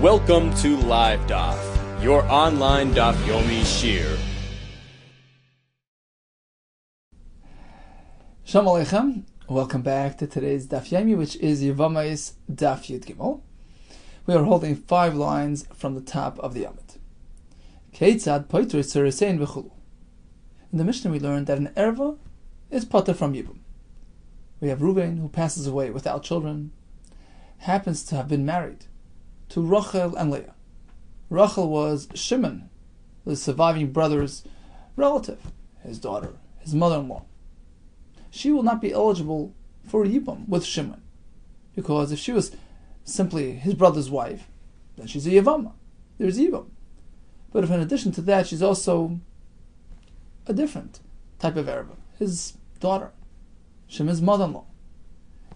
Welcome to Live Daf, your online Daf Yomi Shir. Shalom Aleichem. Welcome back to today's Daf Yomi, which is Yevamais Daf Yud Gimel. We are holding five lines from the top of the Yamid. Keitzad Poitr Sirisein V'chulu. In the Mishnah, we learned that an erva is potter from Yibum. We have Reuven, who passes away without children, happens to have been married to Rachel and Leah. Rachel was Shimon, the surviving brother's relative, his daughter, his mother-in-law. She will not be eligible for Yibum with Shimon, because if she was simply his brother's wife, then she's a Yavama. There's Yibum. But if in addition to that, she's also a different type of Arab, his daughter, Shimon's mother-in-law.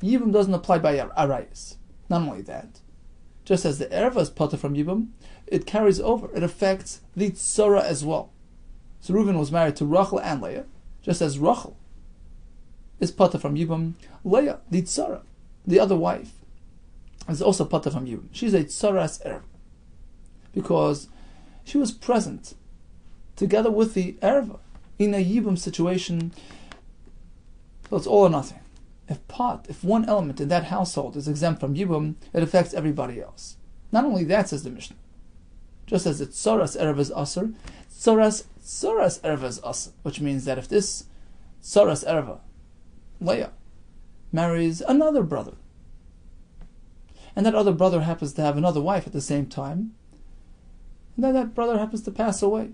Yibum doesn't apply by Arayas. Not only that, just as the Erva is potter from Yibum, it carries over, it affects the Tzora as well. So Reuven was married to Rachel and Leah, just as Rachel is potter from Yibum. Leah, the Tzora, the other wife, is also potter from Yibum. She's a Tzoras Erva. Because she was present together with the Erva in a Yibum situation. So it's all or nothing if pot, if one element in that household is exempt from Yibum, it affects everybody else. Not only that, says the Mishnah. Just as it's Tzoras Erev is Asr, Tzoras Tzoras Erev Asr, which means that if this Tzoras Erev, Leah, marries another brother, and that other brother happens to have another wife at the same time, and then that brother happens to pass away,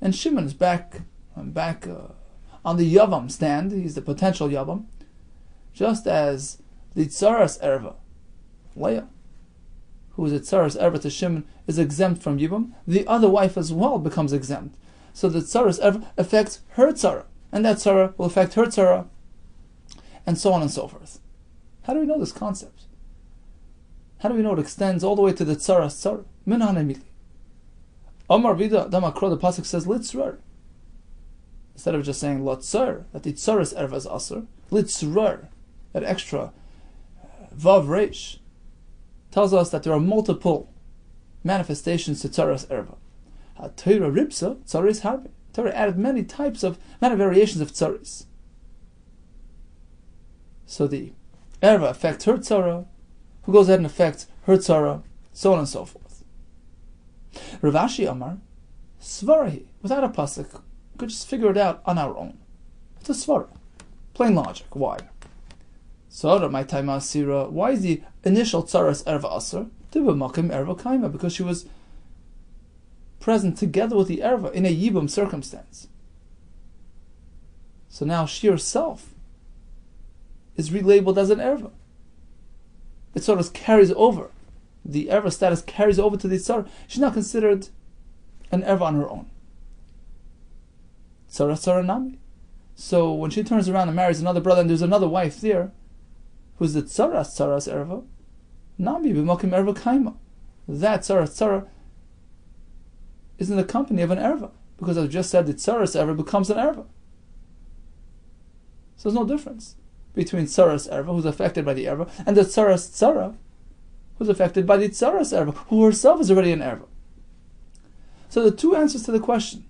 and Shimon is back, back uh, on the Yavam stand, he's the potential Yavam, just as the Tsaras Erva, Leah, who is a Tsaras Erva to Shimon, is exempt from Yibam, the other wife as well becomes exempt. So the Tsaras Erva affects her Tzara, and that Tzara will affect her Tzara, and so on and so forth. How do we know this concept? How do we know it extends all the way to the Tsaras Tzara? Minan Emili. Omar Vida Damakro, the Pasuk says, Litzrar. Instead of just saying Lotzar, that the Tsaras Erva is Asr, Litzrar that extra uh, vav reish tells us that there are multiple manifestations to tzaras erva. Torah ribsa tzaris harbe. Torah added many types of many variations of tzaris. So the erva affects her tzara, who goes ahead and affects her tzara, so on and so forth. Rav Ashi Amar, svarahi, without a pasuk, we could just figure it out on our own. It's a svara, plain logic. Why? Tzara, my time asira. Why is the initial tzaras erva asr? Makim erva kaima, because she was present together with the erva in a yibum circumstance. So now she herself is relabeled as an erva. It sort of carries over. The erva status carries over to the tzara. She's not considered an erva on her own. Tzara tzara nami. So when she turns around and marries another brother and there's another wife there, who's the tzaras tzaras erva, nami b'mokim erva kaima. That tzaras tzara is in the company of an erva, because I've just said, the tzaras erva becomes an erva. So there's no difference between tzaras erva, who's affected by the erva, and the tzaras tzara, who's affected by the tzaras erva, who herself is already an erva. So the two answers to the question: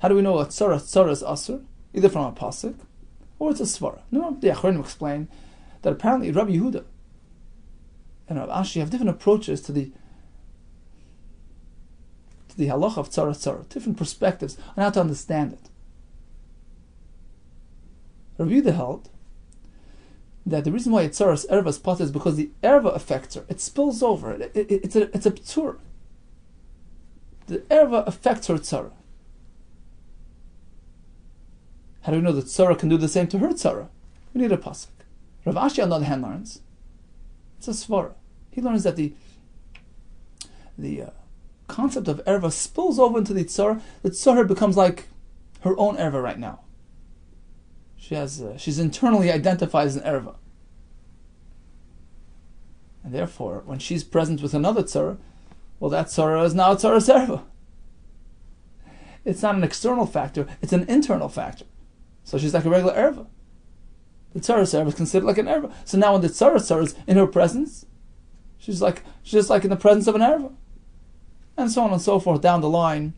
How do we know what tzaras tzara is asur? Either from a pasuk, or it's a svara. No, the Achronim explain that apparently Rabbi Yehuda and Rabbi Ashi have different approaches to the to the halacha of tzara tzara, different perspectives on how to understand it. Rabbi Yehuda held that the reason why it's tzaras erva is pot is because the erva affects her. It spills over. It, it, it, it's a it's a ptur. The erva affects her tzara. How do we know that tzara can do the same to her tzara? We need a pasuk. Rav Ashi, on the other hand, learns it's a svara. He learns that the the uh, concept of erva spills over into the tzara. The tzara becomes like her own erva right now. She has uh, she's internally identified as an erva, and therefore, when she's present with another tzara, well, that tzara is now a tzara erva. It's not an external factor; it's an internal factor. So she's like a regular erva the Tzara Sarah is considered like an Erva. So now when the Tzara Sarah is in her presence, She's like she's just like in the presence of an erva, and so on and so forth down the line.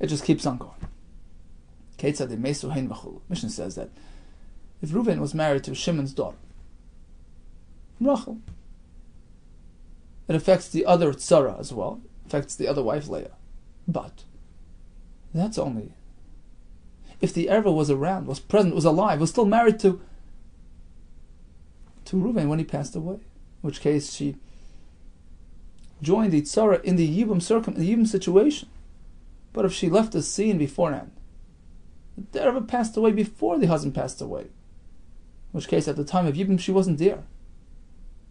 It just keeps on going. Mishnah says that if Reuven was married to Shimon's daughter, Rachel, it affects the other tzara as well, affects the other wife Leah. But that's only if the erva was around, was present, was alive, was still married to to Reuven when he passed away. In which case she joined the tzara in the yibum circum, the yibum situation. But if she left the scene beforehand, the erva passed away before the husband passed away. In which case, at the time of yibum, she wasn't there.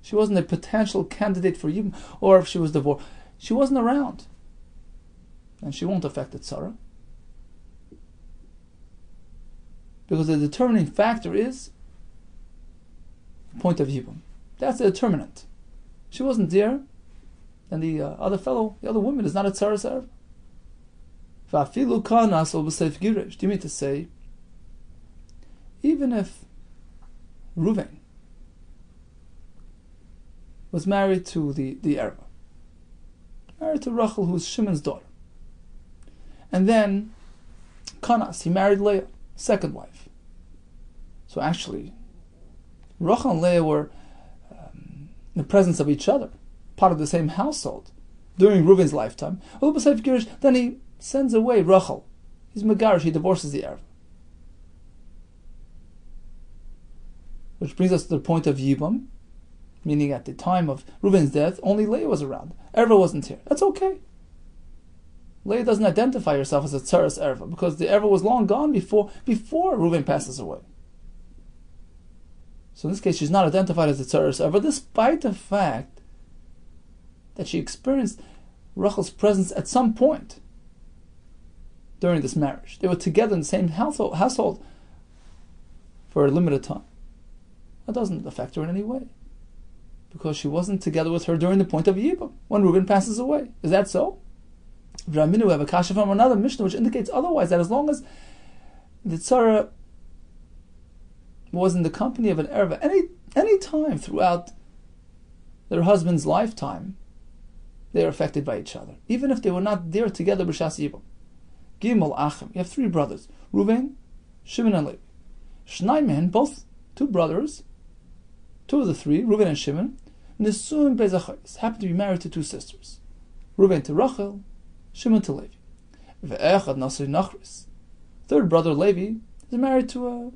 She wasn't a potential candidate for yibum, or if she was divorced, she wasn't around, and she won't affect the tzara. Because the determining factor is point of Yibum. That's the determinant. She wasn't there, and the uh, other fellow, the other woman, is not a tzaras erva. Do you mean to say, even if Ruvain was married to the, the Erva, married to Rachel, who was Shimon's daughter, and then Kanas, he married Leah, second wife. So actually, Rachel and Leah were um, in the presence of each other, part of the same household, during Reuven's lifetime. Then he sends away Rachel. He's Megarish, he divorces the Arab. Which brings us to the point of Yibam, meaning at the time of Reuven's death, only Leah was around. Erva wasn't here. That's okay. Leah doesn't identify herself as a Tsaras Erva because the Erva was long gone before before Reuven passes away. So in this case, she's not identified as a tzaras ever, despite the fact that she experienced Rachel's presence at some point during this marriage. They were together in the same household, household for a limited time. That doesn't affect her in any way. Because she wasn't together with her during the point of Yibam, when Reuben passes away. Is that so? Raminu have a kasha from another Mishnah which indicates otherwise, that as long as the tzara was in the company of an erva any any time throughout their husband's lifetime, they are affected by each other, even if they were not there together. B'shas yibam. Gimel Achim. You have three brothers: Reuven, Shimon, and Levi. Shnai men, both two brothers, two of the three, Reuven and Shimon, Nesuim bezachayis, happen to be married to two sisters, Reuven to Rachel, Shimon to Levi. Ve'echad Nasir Nachris. Third brother Levi is married to a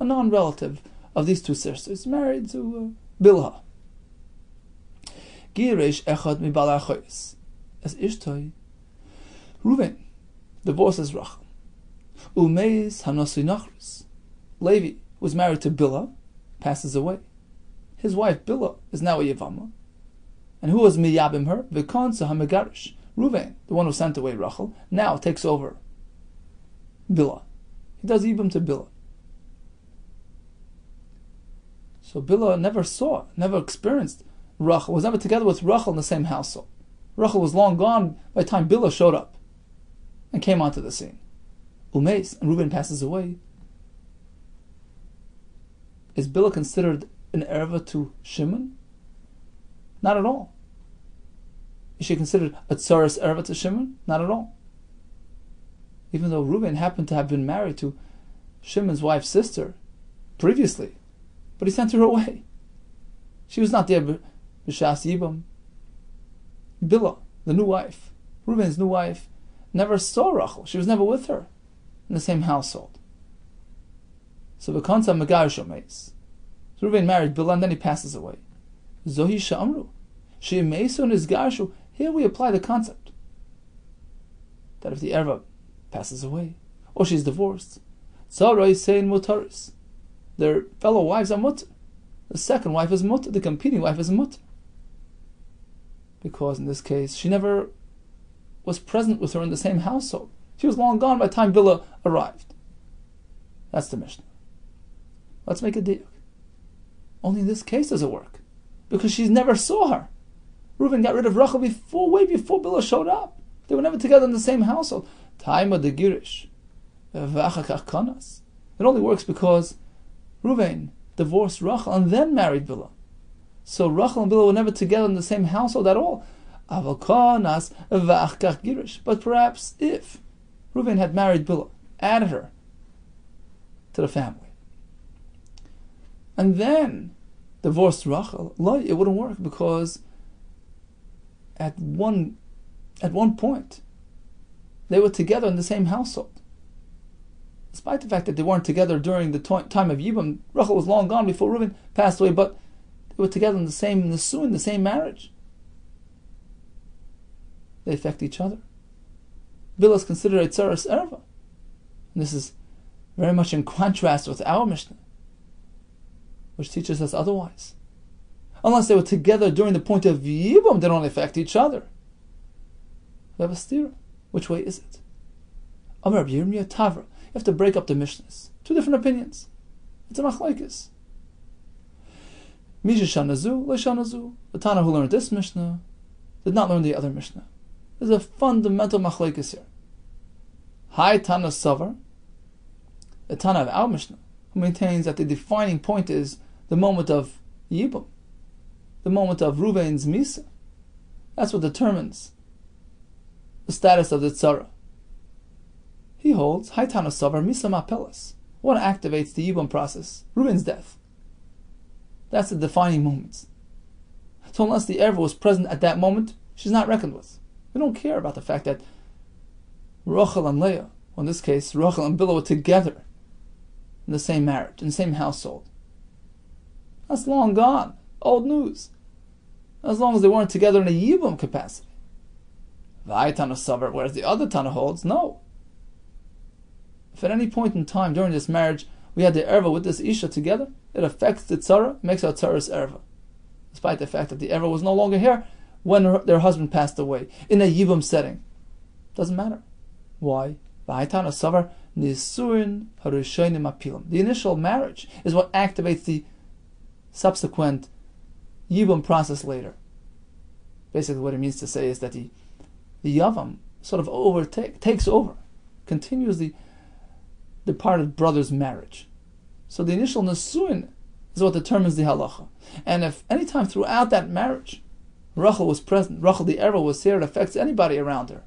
a non-relative of these two sisters, married to uh, Bilha. Girish echad mibal achoyis. As Ishtoi, Reuven divorces Rachel. Umeis hanosi nachris. Levi was married to Bilha, passes away. His wife Bilha is now a Yavama. And who was miyabim her? Vikonsa hamegarish. Reuven, the one who sent away Rachel, now takes over Bilha. He does Ibam to Bilha. So Bilha never saw, never experienced Rachel, was never together with Rachel in the same household. Rachel was long gone by the time Bilha showed up and came onto the scene. Umeis, and Reuben passes away. Is Bilha considered an erva to Shimon? Not at all. Is she considered a tsaris erva to Shimon? Not at all. Even though Reuben happened to have been married to Shimon's wife's sister previously, but he sent her away. She was not there b'shas yibam. Bilha, the new wife, Reuben's new wife, never saw Rachel. She was never with her in the same household. So the concept Megar Shomeis. Reuben married Bilha and then he passes away. Zohi Shamru. She Meson is Garshu. Here we apply the concept that if the Erva passes away or she's divorced, Tzara is saying Mutaris their fellow wives are mut. The second wife is mut. The competing wife is mut. Because in this case, she never was present with her in the same household. She was long gone by the time Bilha arrived. That's the Mishnah. Let's make a deal. Only in this case does it work. Because she never saw her. Reuben got rid of Rachel before, way before Bilha showed up. They were never together in the same household. Taima de Girish. It only works because Ruvain divorced Rachel and then married Bilha. So Rachel and Bilhah were never together in the same household at all. But perhaps if Reuven had married Bilhah, added her to the family, and then divorced Rachel, it wouldn't work because at one at one point they were together in the same household. Despite the fact that they weren't together during the time of Yibam, Rachel was long gone before Reuben passed away, but they were together in the same in the same marriage. They affect each other. Bilhah is considered a tsaras erva. And this is very much in contrast with our Mishnah, which teaches us otherwise. Unless they were together during the point of Yibam, they don't affect each other. Which way is it? Amar Tavra. You have to break up the Mishnahs. Two different opinions. It's a machlaikis. Misha Shanazu, Shanazu. The Tana who learned this Mishnah did not learn the other Mishnah. There's a fundamental machlaikis here. Hi Tana Savar, the Tana of our Mishnah, who maintains that the defining point is the moment of Yibum, the moment of Ruvain's Misa. That's what determines the status of the Tzara. He holds Hi Tana Savar Misa Mapelas. What activates the Yibum process? Ruvain's death. That's the defining moment. So unless the Erva was present at that moment, she's not reckoned with. We don't care about the fact that Rachel and Leah, well, in this case, Rachel and Bilhah were together in the same marriage, in the same household. That's long gone. Old news. As long as they weren't together in a Yibum capacity. Tana Savar, whereas the other Tana holds, no. If at any point in time during this marriage we had the Erva with this Isha together, it affects the Tzara, makes our Tzara's Erva. Despite the fact that the Erva was no longer here, when her, their husband passed away in a yibum setting. Doesn't matter. Why? The initial marriage is what activates the subsequent yibum process later. Basically, what it means to say is that the the yavam sort of overtake takes over, continues the departed brother's marriage. So the initial nasuin is what determines the halacha. And if any time throughout that marriage Rachel was present. Rachel the Erva was here. It affects anybody around her.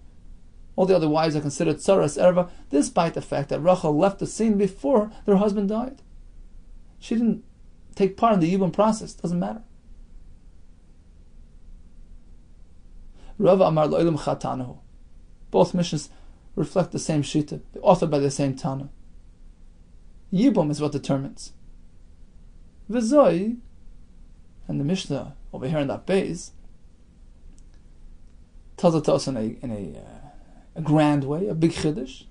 All the other wives are considered Tsaras Erva, despite the fact that Rachel left the scene before their husband died. She didn't take part in the Yibum process. Doesn't matter. Rava Amar Lo'ilim Chatanahu. Both Mishnahs reflect the same shita, authored by the same Tana. Yibum is what determines. Vizoi, and the Mishnah over here in that base, tells it to us in a, in a, uh, a grand way, a big chiddush.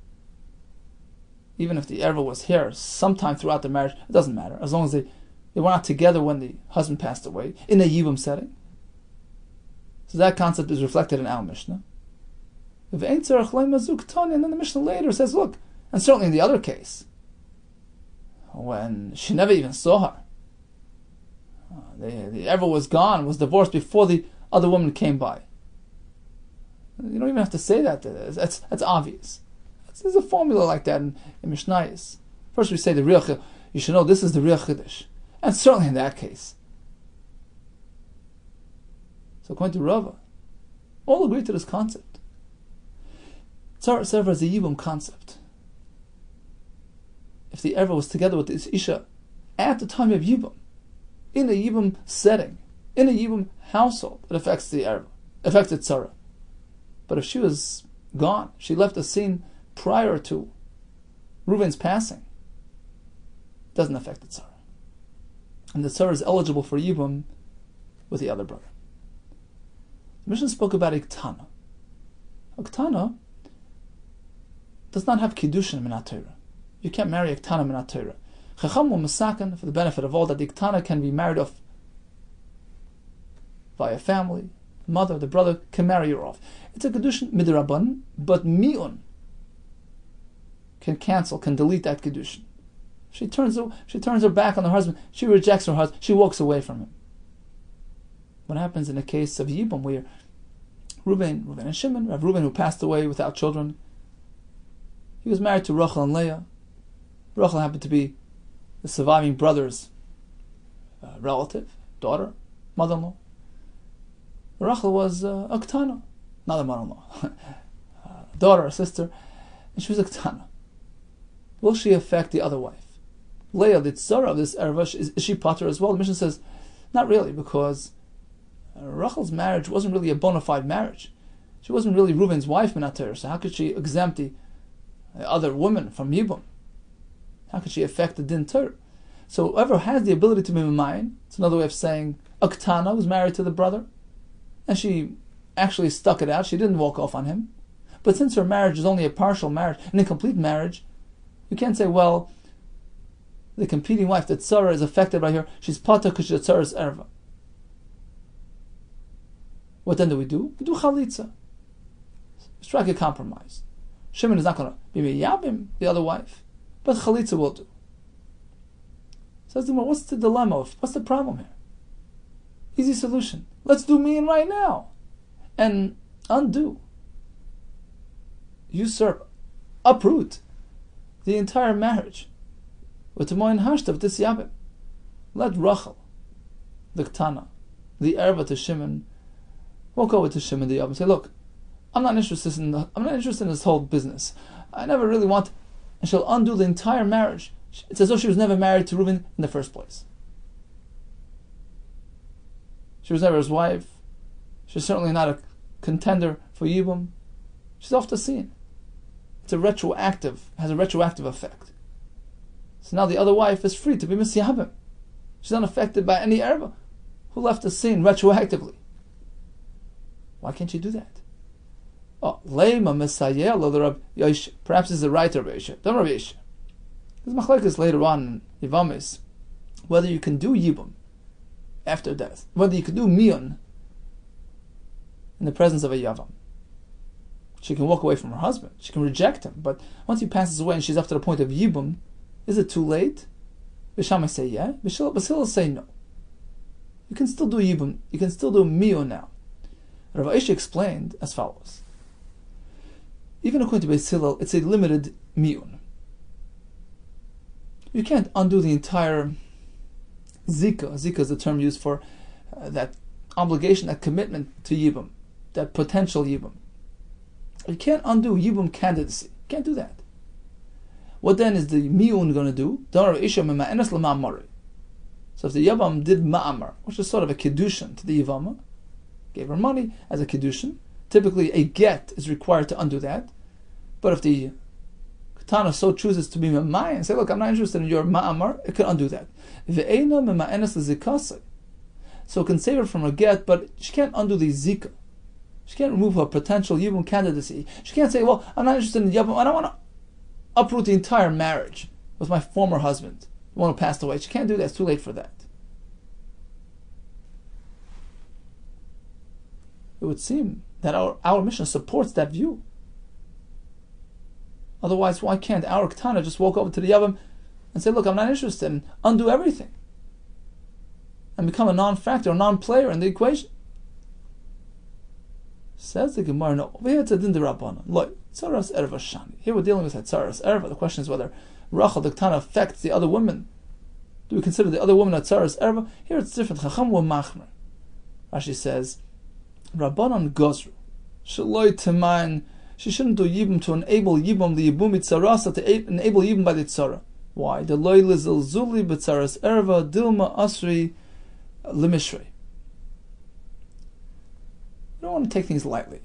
Even if the erva was here sometime throughout the marriage, it doesn't matter. As long as they, they were not together when the husband passed away, in a yibum setting. So that concept is reflected in our Mishnah. And then the Mishnah later says, look, and certainly in the other case, when she never even saw her, uh, the, the ever was gone, was divorced before the other woman came by. You don't even have to say that. That's, that's obvious. There's a formula like that in, in Mishnayos. First we say the real you should know this is the real Chiddush. And certainly in that case. So according to Rava, all agree to this concept. Tzara Sefer is a Yibum concept. If the Ever was together with this Isha at the time of Yibum, in a Yibum setting, in a Yibum household, it affects the Ever, affects the Tzara. But if she was gone, she left the scene prior to Reuven's passing, doesn't affect the tzara. And the tzara is eligible for Yibum with the other brother. The Mishnah spoke about Iktana. Iktana does not have Kiddushin in You can't marry Iktana Minat Torah. Chacham will masakan for the benefit of all that the Iktana can be married off by a family, mother, the brother can marry her off. It's a kedushin midraban, but miun can cancel, can delete that kedushin. She turns she turns her back on her husband. She rejects her husband. She walks away from him. What happens in the case of Yibam, where Reuben, Reuben and Shimon, Rav Reuben, who passed away without children, he was married to Rachel and Leah. Rachel happened to be the surviving brother's uh, relative, daughter. mother-in-law. Rachel was uh, a ktana, not a mother-in-law, a daughter, a sister, and she was a ktana. Will she affect the other wife? Leah, the tzara of this erva, is, is she potter as well? The Mishnah says, not really, because Rachel's marriage wasn't really a bona fide marriage. She wasn't really Reuben's wife, Minater, so how could she exempt the other woman from Yibum? How could she affect the din Tur? So whoever has the ability to be Mamayan, it's another way of saying Aktana was married to the brother, and she actually stuck it out. She didn't walk off on him. But since her marriage is only a partial marriage, an incomplete marriage, you can't say, well, the competing wife, the tzara, is affected by her. She's pata because she's a tzara's erva. What then do we do? We do chalitza. Strike a compromise. Shimon is not going to be miyabim, the other wife, but chalitza will do. Says the what's the dilemma? What's the problem here? Easy solution. Let's do me right now. And undo, usurp, uproot the entire marriage with hashtav this yabim. Let Rachel, the Ktana, the erva to Shimon, walk over to Shimon the Yab and say, look, I'm not interested in the, I'm not interested in this whole business. I never really want and she'll undo the entire marriage. It's as though she was never married to Reuben in the first place. She was never his wife. She's certainly not a contender for Yibum. She's off the scene. It's a retroactive, has a retroactive effect. So now the other wife is free to be Misyabim. She's not affected by any erba who left the scene retroactively. Why can't you do that? Oh, Leima Messiah, perhaps it's the right Rabbi Yisha. Don't Yisha. There's machlekes later on Yivamis, whether you can do Yibum after death, whether you can do Mion in the presence of a Yavam. She can walk away from her husband. She can reject him. But once he passes away and she's up to the point of Yibum, is it too late? Beis Shammai say yeah. Beis Hillel say no. You can still do Yibum. You can still do Mion now. Rav Aisha explained as follows. Even according to Beis Hillel, it's a limited Mion you can't undo the entire zika. Zika is the term used for uh, that obligation, that commitment to yibum, that potential yibum. You can't undo yibum candidacy. You can't do that. What then is the miun going to do? So if the yavam did ma'amar, which is sort of a kedushin to the yavama, gave her money as a kedushin. Typically, a get is required to undo that. But if the Tana so chooses to be Mamai and say, look, I'm not interested in your Ma'amar, it can undo that. So it can save her from a get, but she can't undo the Zika. She can't remove her potential Yibum candidacy. She can't say, well, I'm not interested in Yibum, and I don't want to uproot the entire marriage with my former husband, the one who passed away. She can't do that, it's too late for that. It would seem that our, our Mishnah supports that view. Otherwise, why can't our Ktana just walk over to the Yavam and say, look, I'm not interested, and undo everything? And become a non factor, a non player in the equation. Says the Gemara, no, over here it's a din Look, tzaras erva shani. Here we're dealing with tzaras erva. The question is whether Rachel the Ktana affects the other women. Do we consider the other woman a tzaras erva? Here it's different. Chacham wa machmer. Rashi says, Rabbanon gozru. Shaloi teman she shouldn't do yibum to enable yibum the yibum itzarasa to enable yibum by the tzara. Why? The loy lizil zuli b'tzaras erva dilma asri limishrei. You don't want to take things lightly.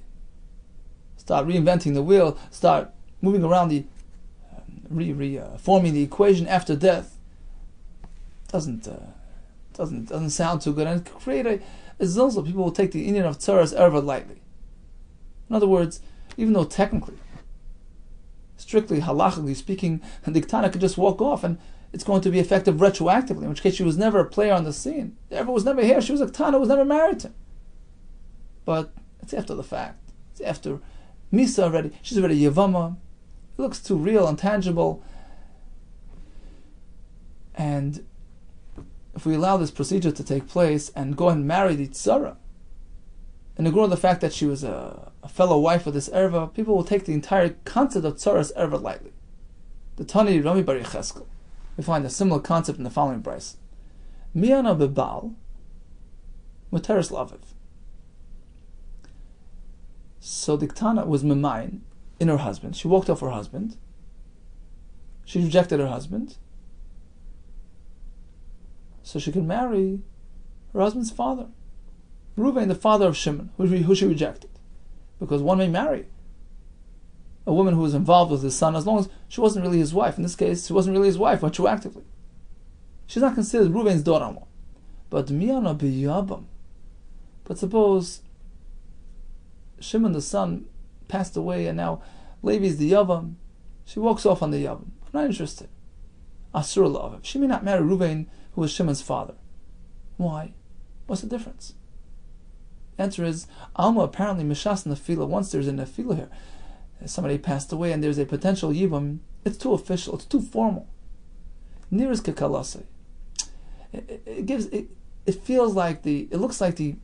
Start reinventing the wheel. Start moving around the, um, re, re uh, forming the equation after death. Doesn't uh, doesn't doesn't sound too good and create a, a also People will take the Indian of tzaras erva lightly. In other words, even though technically, strictly halachically speaking, the Ktana could just walk off and it's going to be effective retroactively, in which case she was never a player on the scene. Ever was never here. She was a Ktana, was never married to him. But it's after the fact. It's after Misa already. She's already Yavama. It looks too real and tangible. And if we allow this procedure to take place and go and marry the Tzara, and ignore the fact that she was a, a fellow wife of this erva, people will take the entire concept of tzaras erva lightly. The Tani Rami Bar. We find a similar concept in the following price. Miana bebal, Materis Laviv. So the Ktana was Memayin in her husband. She walked off her husband. She rejected her husband. So she could marry her husband's father. Reuven, the father of Shimon, who she rejected. Because one may marry a woman who was involved with his son as long as she wasn't really his wife. In this case, she wasn't really his wife retroactively. She's not considered Reuven's daughter-in-law. But Miyana biyabam. But suppose Shimon the son passed away and now Levi's the Yavam. She walks off on the Yavam. I'm not interested. Asur love. She may not marry Reuven, who was Shimon's father. Why? What's the difference? Answer is Alma apparently Mishas Nefila. Once there's a Nefila here, somebody passed away and there's a potential Yivam, it's too official, it's too formal. Nearest Kakalase. It, it gives it, it feels like the it looks like the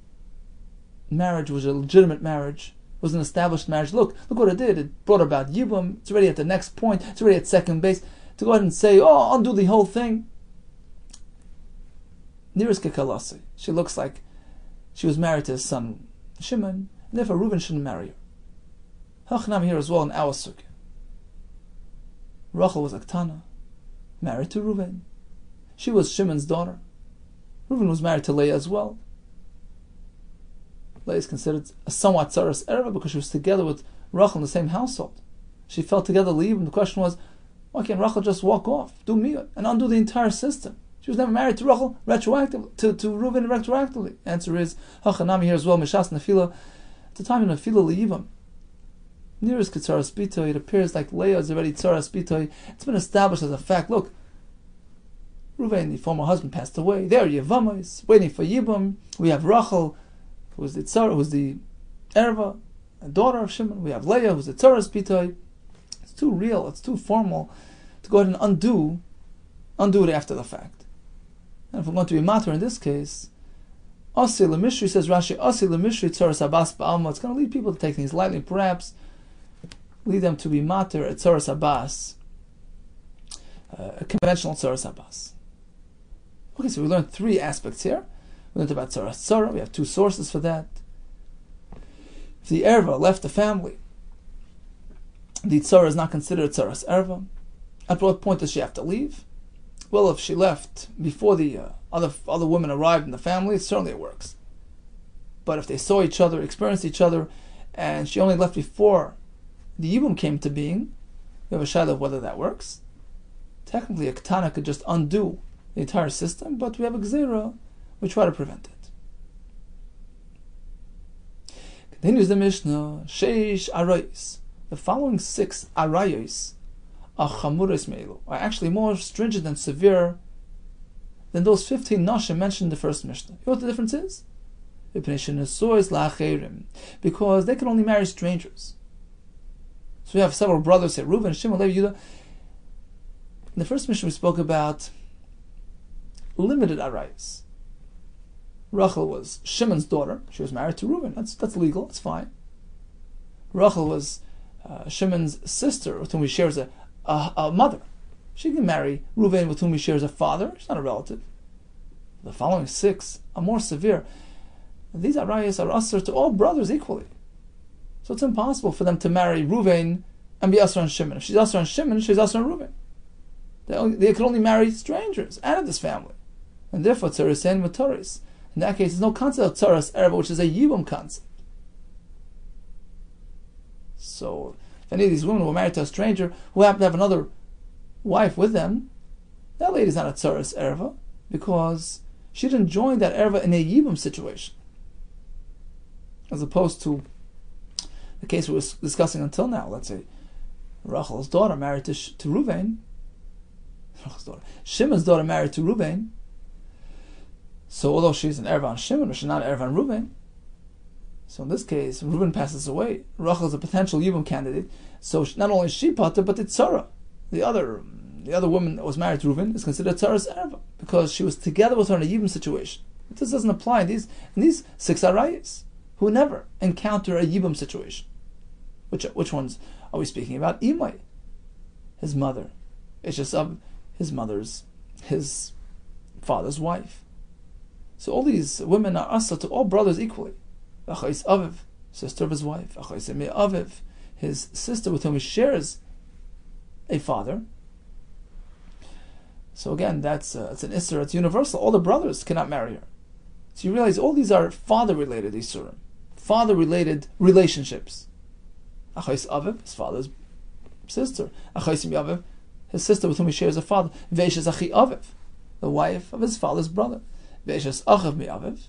marriage was a legitimate marriage, was an established marriage. Look, look what it did. It brought about Yibum. It's already at the next point. It's already at second base. To go ahead and say, oh, undo the whole thing. Nearest Kekalasi. She looks like she was married to his son Shimon, and therefore Reuben shouldn't marry her. Hachnam here as well in our sukkah. Rachel was Aktana, married to Reuben. She was Shimon's daughter. Reuben was married to Leah as well. Leah is considered a somewhat tsaras erva because she was together with Rachel in the same household. She fell together leave, and the question was, why can't Rachel just walk off, do miyut, and undo the entire system? She was never married to Rachel retroactively, to, to Reuven retroactively. Answer is, Hachanami here as well, Mishas Nefila. At the time of Nefila Leivim, nearest Bitoy, it appears like Leah is already Tzaras Bitoy. It's been established as a fact. Look, Reuven, the former husband, passed away. There, Yevama is waiting for Yibam. We have Rachel, who's the Tzara, who's the Erva, a daughter of Shimon. We have Leah, who's the Tzaras Bitoy. It's too real, it's too formal to go ahead and undo, undo it after the fact. And if we're going to be matter in this case, Asi Lemishri says Rashi, Asi Lemishri Tzaras Abbas Ba'alma. It's going to lead people to take things lightly, perhaps lead them to be matter at Tzaras Abbas, uh, a conventional Tzaras Abbas. Okay, so we learned three aspects here. We learned about Tzaras Tzara, we have two sources for that. If the Erva left the family, the Tzara is not considered Tzaras Erva. At what point does she have to leave? Well, if she left before the uh, other other women arrived in the family, certainly it works. But if they saw each other, experienced each other, and she only left before the Yibum came to being, we have a shadow of whether that works. Technically, a katana could just undo the entire system, but we have a gzera, we try to prevent it. Continues the Mishnah, Sheish Arayis. The following six Arayis are Chamuris Meilu, are actually more stringent and severe than those 15 Nashim mentioned in the first Mishnah. You know what the difference is? Because they can only marry strangers. So we have several brothers here, Reuven, Shimon, Levi, Yudah. In the first Mishnah we spoke about limited arayas. Rachel was Shimon's daughter. She was married to Reuben. That's that's legal. It's fine. Rachel was uh, Shimon's sister, with whom he shares a, a, a, mother. She can marry Reuven, with whom he shares a father. She's not a relative. The following six are more severe. These arayas are usher to all brothers equally. So it's impossible for them to marry Reuven and be usher on Shimon. If she's usher on Shimon, she's usher on Reuven. They, only, they only marry strangers out of this family. And therefore, Tzaris and Mataris. In that case, there's no concept of Tzaras Erva, which is a Yibum concept. So, if any of these women were married to a stranger who happened to have another wife with them, that lady's not a Tzaras Erva because she didn't join that Erva in a Yibum situation. As opposed to the case we were discussing until now. Let's say Rachel's daughter married to, to Ruvain, Rachel's daughter. Shimon's daughter married to Ruvain. So although she's an Ervan Shimon, she's not an Ervan Ruvain. So in this case, Reuben passes away. Rachel is a potential Yibum candidate. So not only is she potter, but it's Sarah. The other, the other woman that was married to Reuben is considered Sarah's Erva because she was together with her in a Yibum situation. This doesn't apply in these in these six arayas who never encounter a Yibum situation. Which which ones are we speaking about? Imai, his mother. It's just of his mother's his father's wife. So all these women are asa to all brothers equally. Achais Aviv, sister of his wife. Achais Aviv, his sister with whom he shares a father. So again, that's uh, it's an Isser, it's universal. All the brothers cannot marry her. So you realize all these are father-related Isurim, father-related relationships. Achais Aviv, his father's sister. Achais Aviv, his sister with whom he shares a father. Veishas Achi Aviv, the wife of his father's brother. Veishas Achav Aviv,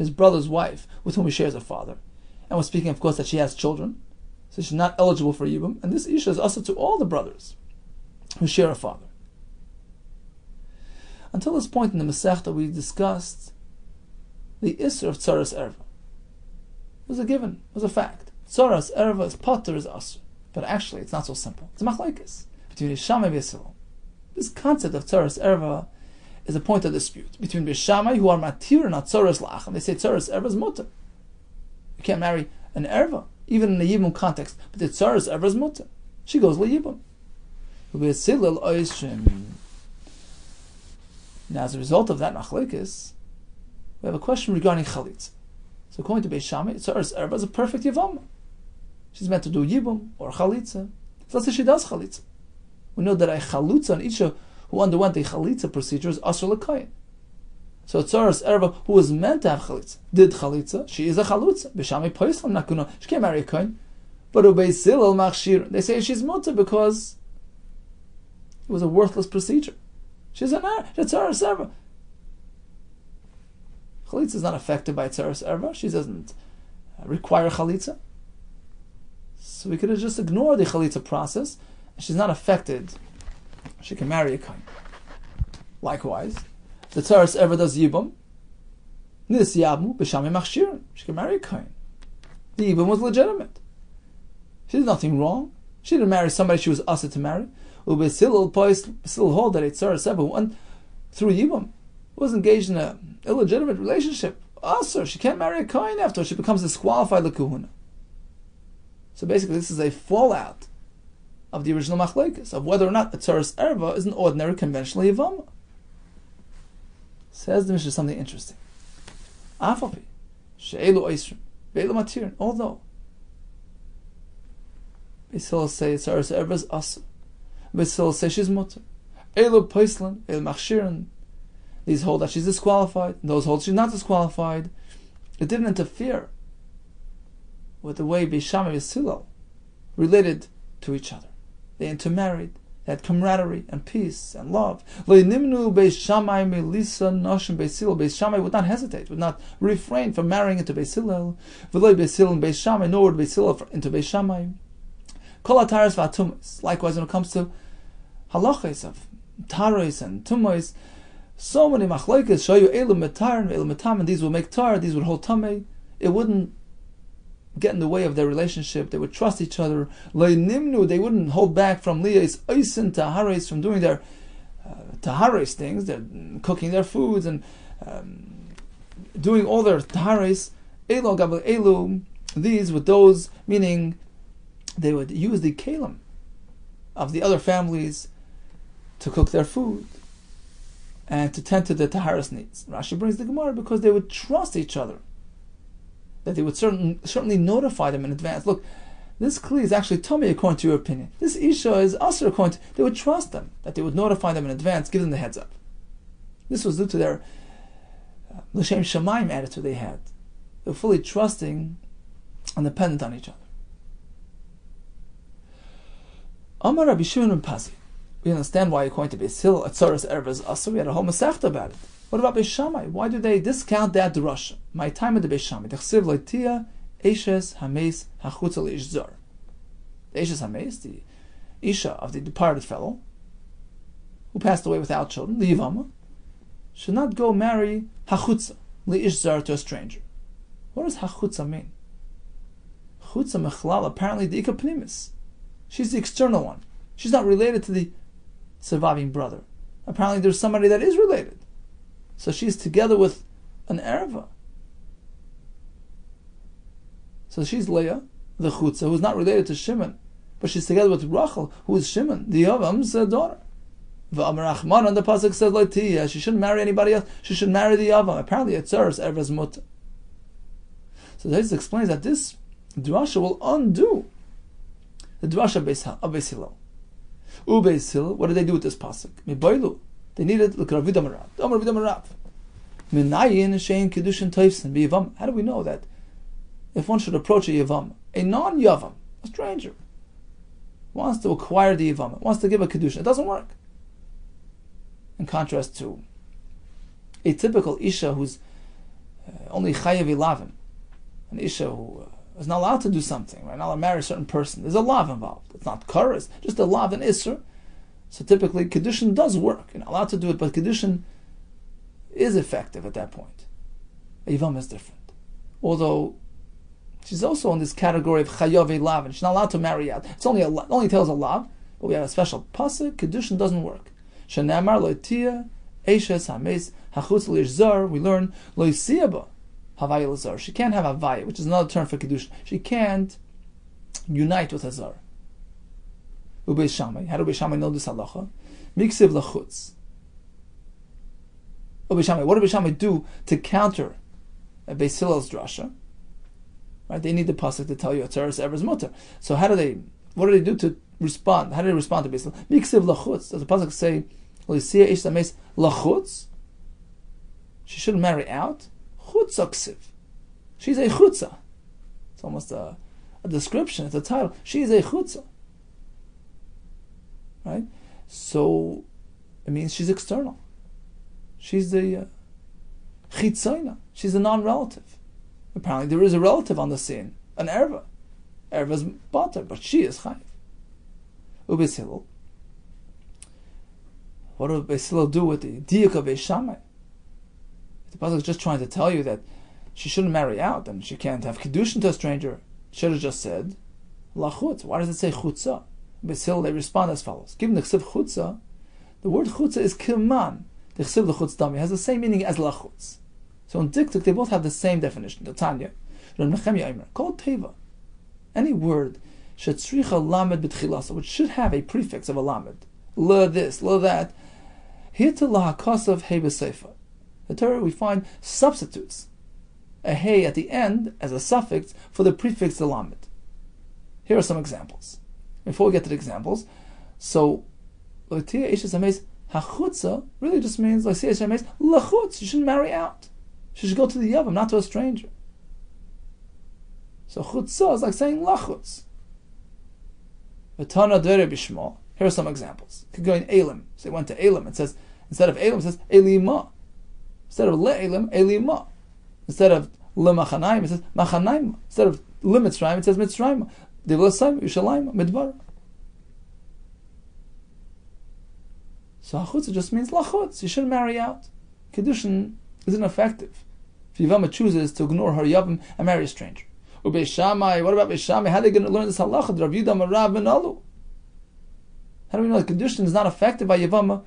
his brother's wife with whom he shares a father. And we're speaking, of course, that she has children, so she's not eligible for Yibum. And this Isha is also to all the brothers who share a father. Until this point in the Masechta, we discussed the Isser of Tzaras Erva. It was a given, it was a fact. Tzaras Erva is Potter is Asr. But actually, it's not so simple. It's a between Yishamai and Yisrael. This concept of Tzaras Erva is a point of dispute between Beis Shammai, who are matir and not Tzaras Lach, and they say Tzaras Erva is mutter. You can't marry an Erva, even in a Yibum context, but the Tzaras Erva is mutter. She goes Yibum. Now, as a result of that machlekes, we have a question regarding chalitza. So, according to Beis Shammai, Tzaras Erva is a perfect yavama. She's meant to do yibum or chalitza. So let's say she does chalitza. We know that a chalutza, an isha who underwent a chalitza procedure, is asr lekayin. So Tzaras Erva, who was meant to have chalitza, did chalitza. She is a chalutza. Beis Shammai poislam gonna. She can't marry a kohen. But Ubeis Hillel machshir. They say she's mutter because it was a worthless procedure. She's an she's Tzaras Erva. Chalitza is not affected by Tzaras Erva. She doesn't require chalitza. So we could have just ignored the chalitza process, she's not affected. She can marry a kohen. Likewise, the Tzaras ever does yibum. Nis yabu b'shamim machshirin. She can marry a kohen. The yibum was legitimate. She did nothing wrong. She didn't marry somebody she was asked to marry. Ubeis Hillel still hold that a Tzaras Erva went through yibum was engaged in an illegitimate relationship. Asr, she can't marry a kohen after she becomes disqualified lekahuna. So basically, this is a fallout of the original machlekes of whether or not a tzaras erva is an ordinary conventional yavama. Says the Mishnah something interesting. Afapi she'elu oisrim be'elu matirin. Although Beis Hillel say tzaras erva is Basil say she's mutter. Elu poislan, elu machshirin. These hold that she's disqualified. Those hold she's not disqualified. It didn't interfere with the way Bisham and Yisilo related to each other. They intermarried. They had camaraderie and peace and love. Shammai would not hesitate, would not refrain from marrying into Beis Hillel. V'loy Beis Beis nor would Beis Hillel into Beis Shammai. Likewise, when it comes to halachas of taros and tumois, so many machlokes show you elu metar and elu metam, and these will make tar, these would hold tamei. It wouldn't get in the way of their relationship. They would trust each other. Nimnu, they wouldn't hold back from liyas oisin taharis from doing their uh, taharis things, they're cooking their foods and um, doing all their taharis. Elo gabel elu, these with those, meaning they would use the kalim of the other families to cook their food and to tend to the taharis needs. Rashi brings the Gemara because they would trust each other that they would certain, certainly notify them in advance. Look, this Kli is actually Tommy according to your opinion. This Isha is Asr according to, they would trust them, that they would notify them in advance, give them the heads up. This was due to their uh, Shemaim attitude they had. They were fully trusting and dependent on each other. Amar Rabbi Shimon Pazi. We understand why according to Beis Hillel, Atzaras Erev is Asr. We had a whole Masechta about it. What about Beis Shammai? Why do they discount that drasha? My time at the Beis Shammai. Dechsiv loitia eshes hames hachutza leishzar. The eshes hames, the isha of the departed fellow, who passed away without children, the should not go marry hachutza leishzar to a stranger. What does hachutza mean? Chutza mechlal, apparently the ikapnimis. She's the external one. She's not related to the surviving brother. Apparently there's somebody that is related. So she's together with an Erva. So she's Leah, the Chutza, who's not related to Shimon, but she's together with Rachel, who is Shimon, the Yavam's uh, daughter. V'amarachman on the pasuk says Loitiya. She shouldn't marry anybody else. She should marry the Yavam. Apparently, it's Tzaras Erva's mutter. So this explains that this drasha will undo the drasha of Beis Hillel. Ubeis Hillel, what did they do with this pasuk? Miboilu. They needed look at Rav. Rav. Minayin shein kedushin. How do we know that? If one should approach a yavam, a non-yavam, a stranger, wants to acquire the yavam, wants to give a kedushin, it doesn't work. In contrast to a typical isha who's uh, only chayav ilavim, an isha who uh, is not allowed to do something, right? Not allowed to marry a certain person. There's a lav involved. It's not karas, just a lav and isra. So typically, kedushin does work. You're not allowed to do it, but kedushin is effective at that point. Yivam is different. Although she's also in this category of chayav lav, and she's not allowed to marry out. It's only a only tells a lav, but we have a special pasuk. Kedushin doesn't work. Shenamar loitia eshes hames lishzar. We learn loisiyaba havaya lazar. She can't have havaya, which is another term for kedushin. She can't unite with a zar. Ubeis Shammai. How do Ubeis Shammai know this halacha? Miksiv lachutz. Ubeis Shammai. What do Ubeis Shammai do to counter a Beis Hillel's drasha? Right? They need the pasuk to tell you a Atzeres Ever's mutter. So how do they? What do they do to respond? How do they respond to Beis Hillel? Miksiv lachutz. Does the pasuk say Lisia ish tames lachutz? She shouldn't marry out. Chutzaksiv. She's a chutza. It's almost a, a description. It's a title. She's a chutza right? So it means she's external. She's the uh, She's a non-relative. Apparently, there is a relative on the scene, an erva. Erva's butter, but she is chayiv. Ubesil. What do Beis do with the diak of Beis Shammai? The pasuk is just trying to tell you that she shouldn't marry out and she can't have kedushin to a stranger. Should have just said lachutz. Why does it say chutzah? Basil, they respond as follows. Given the chsiv chutza, the word chutza is kilman. The chsiv lechutz dami has the same meaning as lachutz. So in diktuk, they both have the same definition. The Tanya, called teva. Any word shetzricha lamed b'tchilasa, which should have a prefix of a lamed, le this, le that. Here to lahakosav he b'seifa. The Torah we find substitutes a hey at the end as a suffix for the prefix lamed. Here are some examples before we get to the examples, so Ames Hachutza really just means Lachutz. You shouldn't marry out. She should go to the Yavam, not to a stranger. So Chutza is like saying Lachutz. Vatana Dere Bishmo. Here are some examples. Could go in Elim. So they went to Elim. It says instead of Elim, it says Elima. Instead of Le Elim, Elima. Instead of Le Machanaim, it says Machanaim. Instead of Le Mitzrayim, it says Mitzrayim. Divlasayim, Yushalayim, Midbar. So Hachutza just means Lachutz. You shouldn't marry out. Kedushin isn't effective. If Yivama chooses to ignore her Yavim and marry a stranger. Ubeis Shammai, what about Beis Shammai? How are they going to learn this halacha? Rav Yudam Rav Alu. How do we know that Kedushin is not affected by Yavama?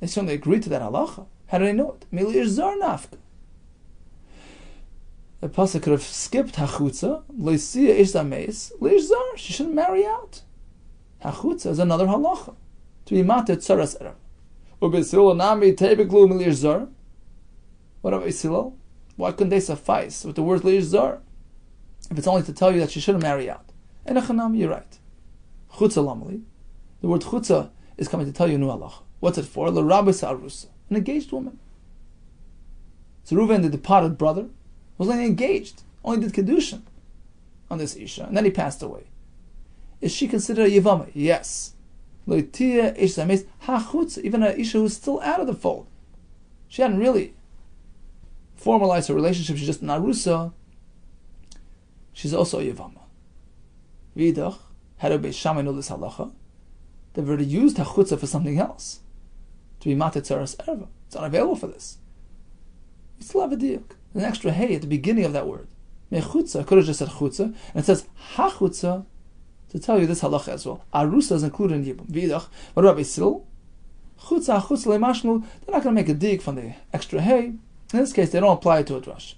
They certainly agree to that halacha. How do they know it? Milir Zar Nafka the pasuk could have skipped hachutza. Leisia ish zameis zar. She shouldn't marry out. Hachutza is another halacha to be matet tzaras. Ubesil nami. What about Isilol? Why couldn't they suffice with the word lish zar? If it's only to tell you that she shouldn't marry out. And achanam, you're right. Chutza lamali. The word chutza is coming to tell you new halacha. What's it for? L'rabis arusa, an engaged woman. So Reuven, the departed brother, was only engaged, only did kedushin on this isha, and then he passed away. Is she considered a yivama? Yes. Even an isha who's still out of the fold. She hadn't really formalized her relationship. She's just an arusa. She's also a yivama. Vidach, how do Beis know this halacha? They've already used hachutza for something else. To be matetzaras erva. It's unavailable for this. A diuk an extra hey at the beginning of that word. Mechutza, could have just said chutza, and it says hachutza to tell you this halacha as well. Arusa is included in Yibum. Vidach, what about Isil? Chutza, chutza lemashmu, they're not going to make a dig from the extra hey. In this case, they don't apply it to a drush.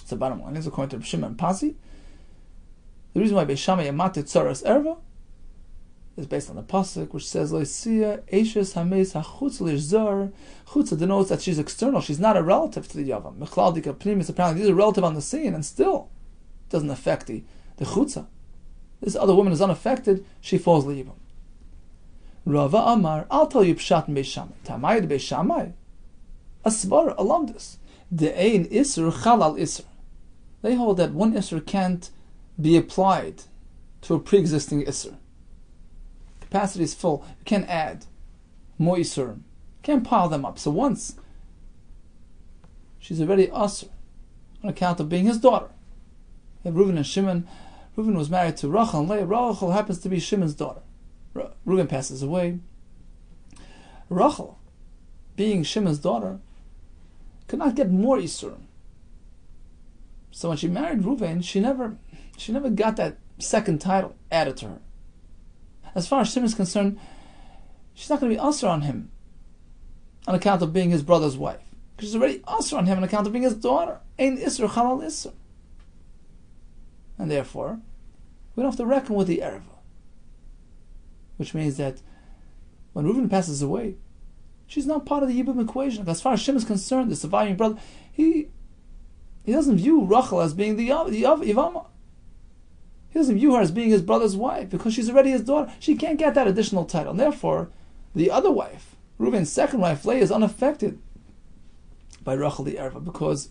It's the bottom line. Is according to Shimon Pasi. The reason why Beis Shammai Yamate Tzaras Erva is based on the pasuk, which says "Loisia Eishes Hameis Hachutz Lirzar." Chutza denotes that she's external; she's not a relative to the yavam. Mechlaldika Pnimis. Apparently, these are relative on the scene, and still doesn't affect the the chutza. This other woman is unaffected; she falls liyibam. Rava Amar, I'll tell you pshat Beis Shammai. Tamayid Beis Shammai. Asvar alamdus. The ein isur chalal isur. They hold that one isur can't be applied to a pre-existing isur. Capacity is full. You can't add more isur. Can't pile them up. So once she's already asur on account of being his daughter. You Reuven and Shimon. Reuven was married to Rachel and. Rachel happens to be Shimon's daughter. Reuven passes away. Rachel, being Shimon's daughter, could not get more Isurim. So when she married Reuven, she never, she never got that second title added to her. As far as Shimon is concerned, she's not going to be usher on him on account of being his brother's wife. Because she's already usher on him on account of being his daughter. Ein Isra Chalal Isra. And therefore, we don't have to reckon with the Erva. Which means that when Reuven passes away, she's not part of the Yibum equation. As far as Shimon is concerned, the surviving brother, he he doesn't view Rachel as being the, the Yavama. He doesn't view her as being his brother's wife because she's already his daughter. She can't get that additional title. And therefore, the other wife, Reuven's second wife, Leah, is unaffected by Rachel the Erva because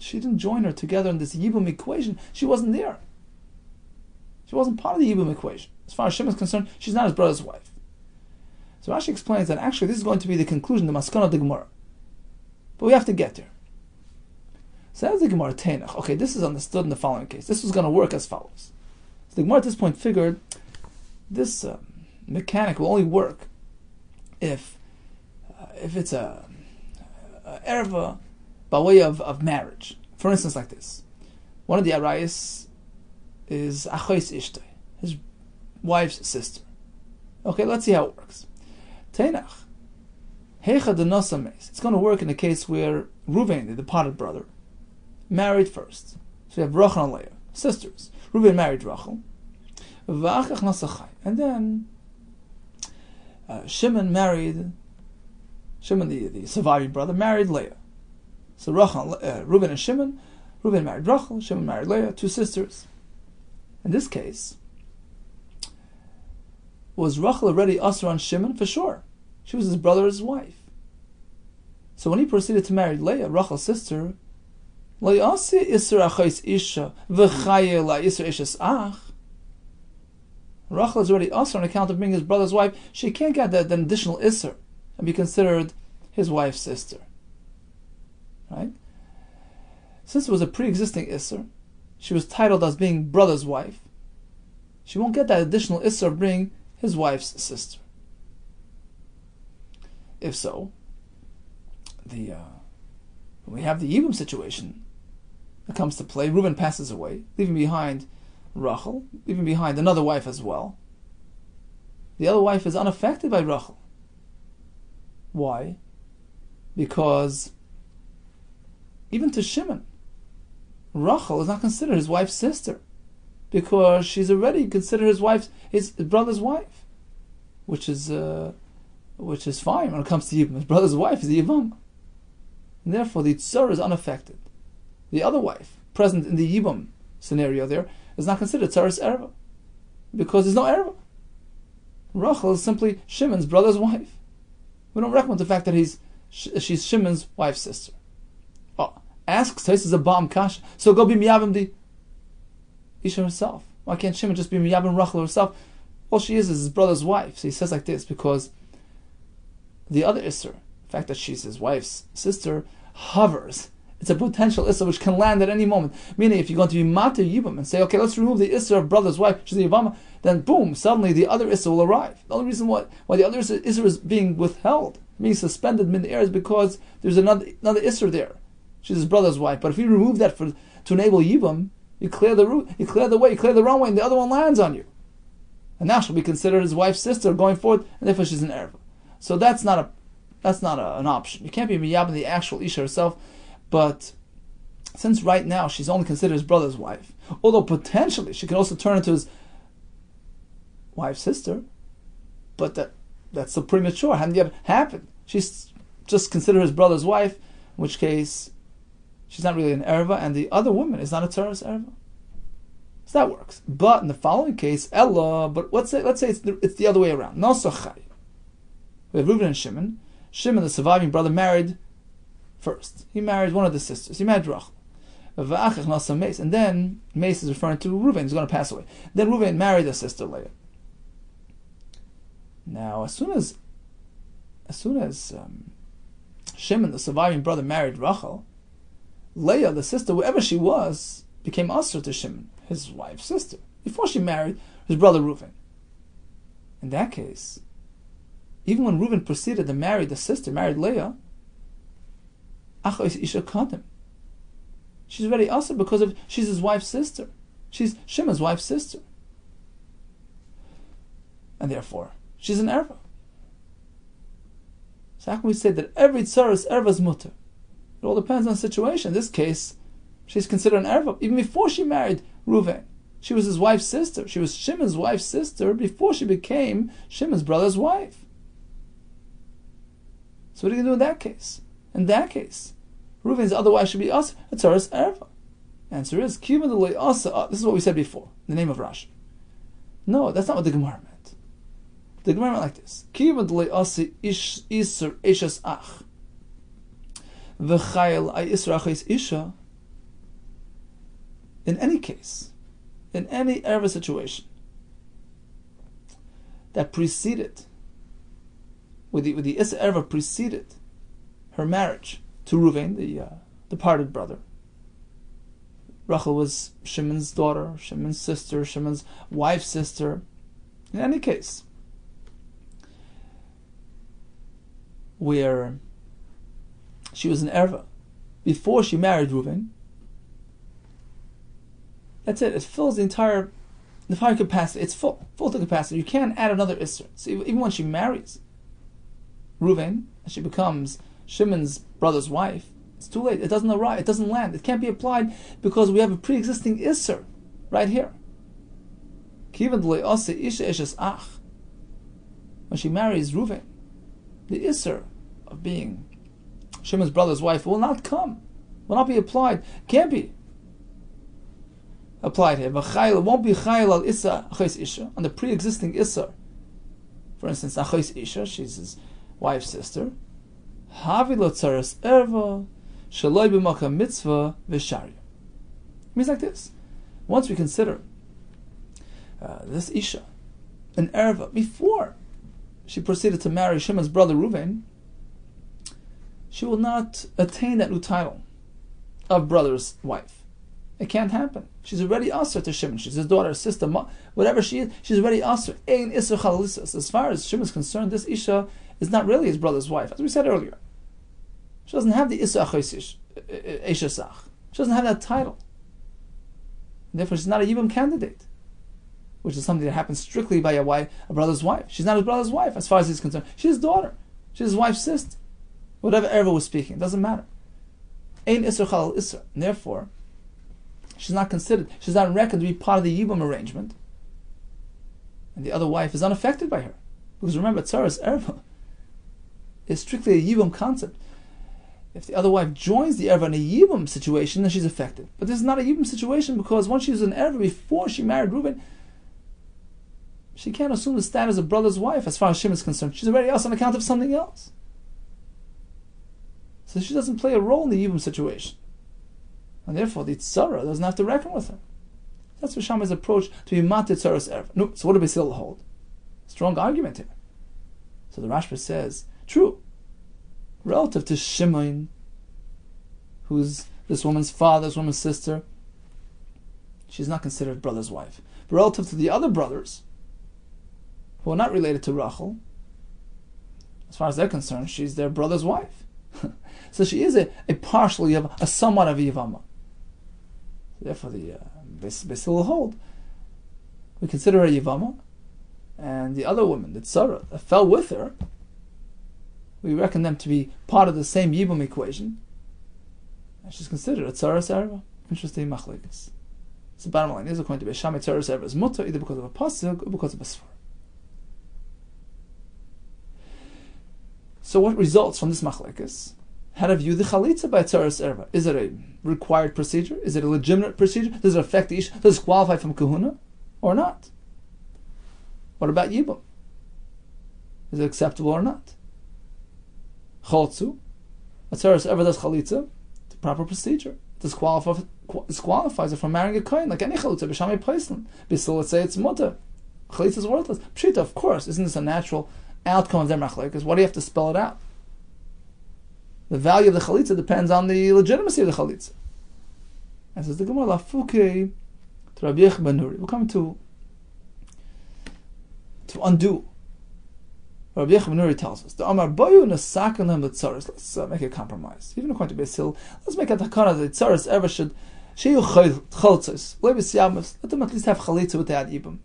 she didn't join her together in this Yibum equation. She wasn't there. She wasn't part of the Yibum equation. As far as Shimon is concerned, she's not his brother's wife. So Rashi explains that actually this is going to be the conclusion, the Maskana of the Gemara. But we have to get there. That's the Gemara Tenach. Okay, this is understood in the following case. This was going to work as follows. So the Gemara at this point figured this uh, mechanic will only work if uh, if it's a, a erva by way of, of marriage. For instance, like this. One of the arayas is Achois Ishtay, his wife's sister. Okay, let's see how it works. Tenach. Hecha de It's going to work in a case where Ruvain, the departed brother, married first. So we have Rachel and Leah, sisters. Ruvain married Rachel. And then uh, Shimon married, Shimon, the, the surviving brother, married Leah. So Rachel, uh, Reuben and Shimon, Reuben married Rachel, Shimon married Leah, two sisters. In this case, was Rachel already usher on Shimon? For sure. She was his brother's wife. So when he proceeded to marry Leah, Rachel's sister, Rachel is already usher on account of being his brother's wife. She can't get that, additional isser and be considered his wife's sister. Right? Since it was a pre-existing isser, she was titled as being brother's wife. She won't get that additional isser of being his wife's sister. If so, the uh, we have the Yibum situation comes to play, Reuben passes away, leaving behind Rachel, leaving behind another wife as well. The other wife is unaffected by Rachel. Why? Because even to Shimon, Rachel is not considered his wife's sister because she's already considered his wife's his, brother's wife, which is uh, which is fine when it comes to Yibam. His brother's wife is. And therefore the Tzur is unaffected. The other wife, present in the Yibam scenario there, is not considered Tzaris Erva. Because there's no Erva. Rachel is simply Shimon's brother's wife. We don't recommend the fact that he's she's Shimon's wife's sister. Ah, oh, asks is a bomb kasha. So go be miyabim the Isha herself. Why can't Shimon just be miyabim Rachel herself? All she is is his brother's wife. So he says like this because the other Isser, the fact that she's his wife's sister, hovers. It's a potential Isser which can land at any moment. Meaning, if you're going to be Matir Yibam and say, okay, let's remove the Isser of brother's wife, she's the Yibama, then boom, suddenly the other Isser will arrive. The only reason why, why the other Isser, is being withheld, being suspended mid air, is because there's another, another Isser there. She's his brother's wife. But if you remove that for to enable Yibam, you clear the route, you clear the way, you clear the runway, and the other one lands on you. And now she'll be considered his wife's sister going forward, and therefore she's an Arab. So that's not a that's not a, an option. You can't be miyab in the actual Isha herself, but since right now she's only considered his brother's wife, although potentially she could also turn into his wife's sister, but that that's still premature. Hadn't yet happened. She's just considered his brother's wife, in which case she's not really an erva, and the other woman is not a Tzaras erva. So that works. But in the following case, Ella, but let's say let's say it's the, it's the other way around. Nosachai. We have Reuben and Shimon. Shimon, the surviving brother, married first. He married one of the sisters. He married Rachel. And then Mace is referring to Reuven, he's going to pass away. Then Reuven married a sister Leah. Now, as soon as as soon as um, Shimon, the surviving brother, married Rachel, Leah, the sister, whoever she was, became usher to Shimon, his wife's sister, before she married his brother Reuven. In that case, even when Reuven proceeded to marry the sister, married Leah, Achos Isha. She's already usher because of she's his wife's sister. She's Shimon's wife's sister. And therefore, she's an erva. So how can we say that every tzara is erva's mutter? It all depends on the situation. In this case, she's considered an erva. Even before she married Reuven, she was his wife's sister. She was Shimon's wife's sister before she became Shimon's brother's wife. So what are you going to do in that case? In that case, Reuven's otherwise should be us, a Tzaras Erva. Answer is, Cuban Asa. Uh, this is what we said before, the name of Rashi. No, that's not what the Gemara meant. The Gemara meant like this: Cuban Asa Isser Eshes Ach. V'chayel Ay Israchis Isha. In any case, in any Erva situation that preceded, with the, with the Issa Erva preceded her marriage to Ruvain, the uh, departed brother. Rachel was Shimon's daughter, Shimon's sister, Shimon's wife's sister. In any case, where she was an erva before she married Reuven, that's it. It fills the entire the entire capacity. It's full, full to capacity. You can't add another isser. So even when she marries Reuven, she becomes Shimon's brother's wife, it's too late. It doesn't arrive. It doesn't land. It can't be applied because we have a pre-existing isser right here. When she marries Reuven, the isser of being Shimon's brother's wife will not come, will not be applied. Can't be applied here. It won't be chayil al issa isha on the pre-existing isser. For instance, achos isha, she's his wife's sister. Havi lo tzaras erva, shaloi b'makam mitzvah v'shari. Means like this. Once we consider uh, this Isha, an erva, before she proceeded to marry Shimon's brother Reuven, she will not attain that new title of brother's wife. It can't happen. She's already usher to Shimon. She's his daughter, sister, whatever she is. She's already usher. Ein isser As far as Shimon is concerned, this Isha is not really his brother's wife, as we said earlier. She doesn't have the Issa Achoisish, uh, Eshasach. Uh, she doesn't have that title. Therefore, she's not a Yibam candidate, which is something that happens strictly by a wife, a brother's wife. She's not his brother's wife, as far as he's concerned. She's his daughter. She's his wife's sister. Whatever Erva was speaking, it doesn't matter. Ein Isser Chalal Isser. Therefore, she's not considered, she's not reckoned to be part of the Yibam arrangement. And the other wife is unaffected by her. Because remember, Tzaras Erva is strictly a Yibam concept. If the other wife joins the Erva in a Yibum situation, then she's affected. But this is not a Yibum situation because once she was an Erva before she married Reuben, she can't assume the status of brother's wife as far as Shimon is concerned. She's already else on account of something else. So she doesn't play a role in the Yibum situation. And therefore, the Tzara doesn't have to reckon with her. That's Rishama's approach to be Matit Tzara's Erva. No, so what do we still hold? Strong argument here. So the Rashba says, true, relative to Shimon, who's this woman's father, this woman's sister, she's not considered brother's wife. But relative to the other brothers, who are not related to Rachel, as far as they're concerned, she's their brother's wife. so she is a, a Yavam, a somewhat of a Yavama. Therefore, the uh, will hold. We consider her Yivama, and the other woman, the Tzara, that fell with her, we reckon them to be part of the same Yibam equation, and she's considered a Tzara Sarva. Interesting machlekas. So bottom line is, according to Beisham, a Tzara Sarva is mutter, either because of a pasuk or because of a svar. So what results from this machlekas? How to view the chalitza by tzaras erva? Is it a required procedure? Is it a legitimate procedure? Does it affect the ish? Does it qualify from kahuna or not? What about yibum? Is it acceptable or not? Choltzu, a tzaras erva does chalitza, the proper procedure. Disqualifies, it from marrying a kohen like any chalitza b'shamay poislan. B'sil, let's say it's mutter. Chalitza is worthless. Pshita, of course, isn't this a natural outcome of their machlekes? Why do you have to spell it out? The value of the chalitza depends on the legitimacy of the chalitza. And says the Gemara, Lafuke to Rabbi Yechon ben Nuri. We're coming to to undo. Rabbi Yechon ben Nuri tells us, the Amar Boyu Nasakan Lem Letzaris. Let's uh, make a compromise. Even according to Basil, let's make a takana that Letzaris ever should Sheyu Chaltzos. Let them at least have chalitza without ibum.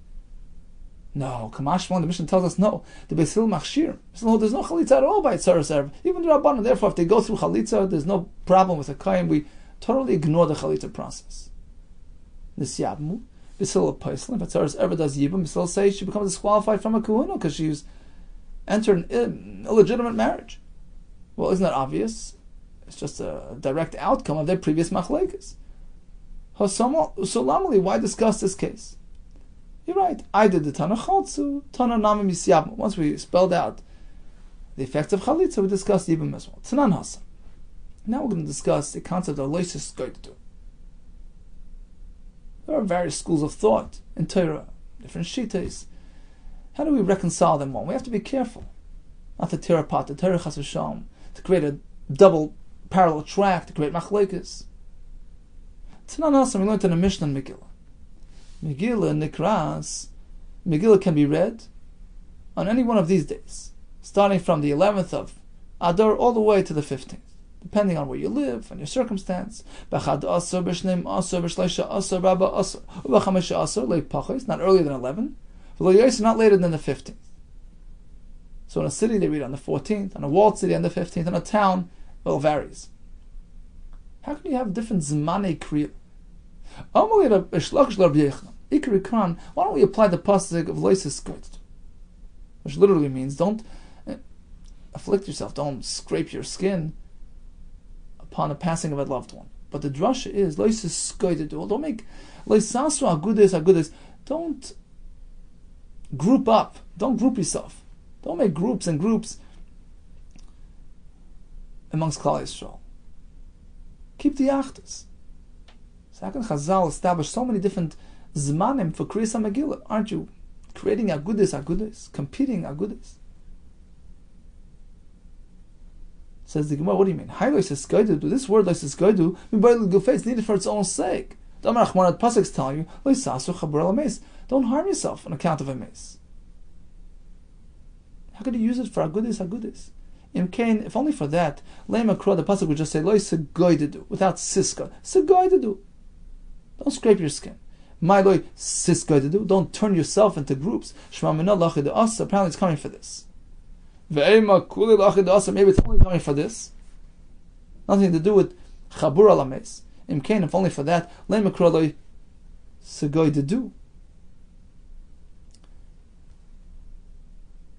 No, Kamashmon, the mission tells us no. The Basil Machshir. There's no Chalitza at all by Tzaras Erev. Even the Rabbanon, therefore, if they go through Chalitza, there's no problem with a Kaim. We totally ignore the Chalitza process. This Yabmu, Basil Paislan, if Tzaras ever does Yibam, Basil says she becomes disqualified from a Kahuna because she's entered an illegitimate marriage. Well, isn't that obvious? It's just a direct outcome of their previous machlekes. So, why discuss this case? You're right. I did the Tana Chaltzu, Tana Namim Yisyabim. Once we spelled out the effects of Chalitza, we discussed Yibam as well. Tanan Hasan. Now we're going to discuss the concept of Loisis Goytu. There are various schools of thought in Torah, different shitas. How do we reconcile them all? We have to be careful. Not the Torah pot, the Torah Chas to create a double parallel track, to create machlekes. Tanan Hasan, we learned in the Mishnah and Megillah. Megillah Nikras, Megillah can be read on any one of these days, starting from the 11th of Adar all the way to the 15th, depending on where you live and your circumstance. Not earlier than 11, V'lo not later than the 15th. So in a city they read on the 14th, on a walled city on the 15th, in a town, well, it varies. How can you have different Zmane? Why don't we apply the pasuk of Loisis Which literally means don't eh, afflict yourself, don't scrape your skin upon the passing of a loved one. But the drasha is Loisis Don't make Loisasu Agudis Agudis. Don't group up. Don't group yourself. Don't make groups and groups amongst Klal Yisrael. Keep the achtas. So how can Chazal establish so many different zmanim for Kriyas Megillah? Aren't you creating agudis agudis, competing agudis? Says the Gemara, what do you mean? says goidu. This word lois goidu, it's needed for its own sake. The Amar Achmanat Pasuk's telling you, don't harm yourself on account of a mace. How could you use it for agudis agudis? In Cain, if only for that, Lema Kro, the Pasuk would just say, Lois without siska. Segoidedu. Don't scrape your skin. My loy sis to do. Don't turn yourself into groups. Asa. Apparently, it's coming for this. Ve'ema kuli lachid Maybe it's only coming for this. Nothing to do with chabur alames. Im kain, if only for that. Le'ema kroloi segoy to do.